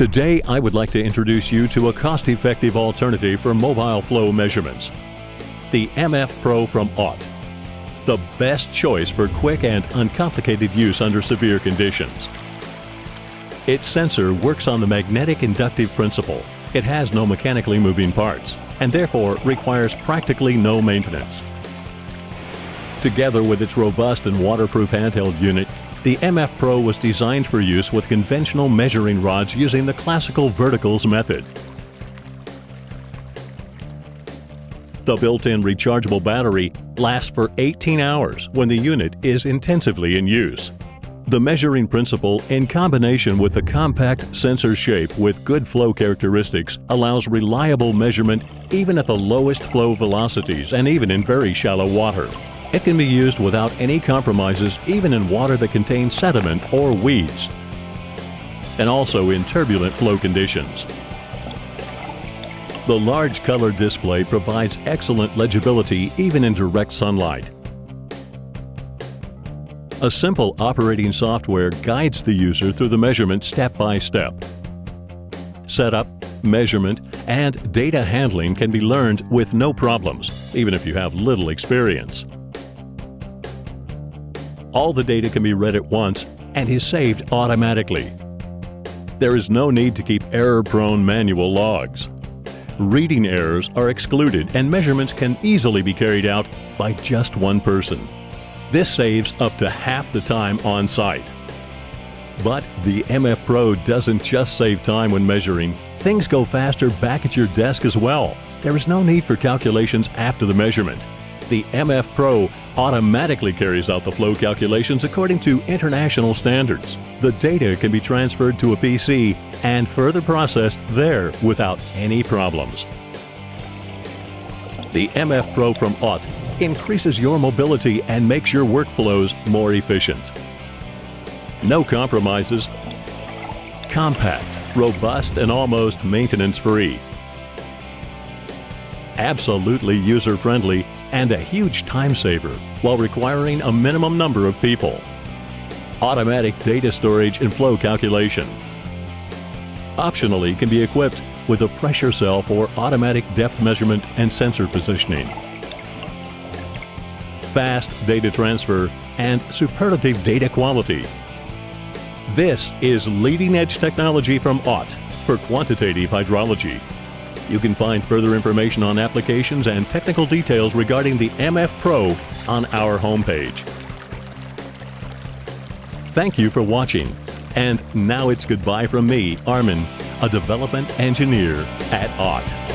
Today, I would like to introduce you to a cost-effective alternative for mobile flow measurements. The MF Pro from Ott. The best choice for quick and uncomplicated use under severe conditions. Its sensor works on the magnetic inductive principle. It has no mechanically moving parts and therefore requires practically no maintenance. Together with its robust and waterproof handheld unit, the MF Pro was designed for use with conventional measuring rods using the classical verticals method. The built-in rechargeable battery lasts for 18 hours when the unit is intensively in use. The measuring principle, in combination with the compact sensor shape with good flow characteristics, allows reliable measurement even at the lowest flow velocities and even in very shallow water. It can be used without any compromises even in water that contains sediment or weeds, and also in turbulent flow conditions. The large color display provides excellent legibility even in direct sunlight. A simple operating software guides the user through the measurement step by step. Setup, measurement, and data handling can be learned with no problems, even if you have little experience. All the data can be read at once and is saved automatically. There is no need to keep error-prone manual logs. Reading errors are excluded and measurements can easily be carried out by just one person. This saves up to half the time on site. But the MF Pro doesn't just save time when measuring. Things go faster back at your desk as well. There is no need for calculations after the measurement the MF Pro automatically carries out the flow calculations according to international standards. The data can be transferred to a PC and further processed there without any problems. The MF Pro from Ott increases your mobility and makes your workflows more efficient. No compromises, compact, robust, and almost maintenance-free. Absolutely user-friendly and a huge time saver while requiring a minimum number of people. Automatic data storage and flow calculation. Optionally can be equipped with a pressure cell for automatic depth measurement and sensor positioning. Fast data transfer and superlative data quality. This is leading edge technology from Ott for quantitative hydrology. You can find further information on applications and technical details regarding the MF Pro on our homepage. Thank you for watching. And now it's goodbye from me, Armin, a development engineer at Ott.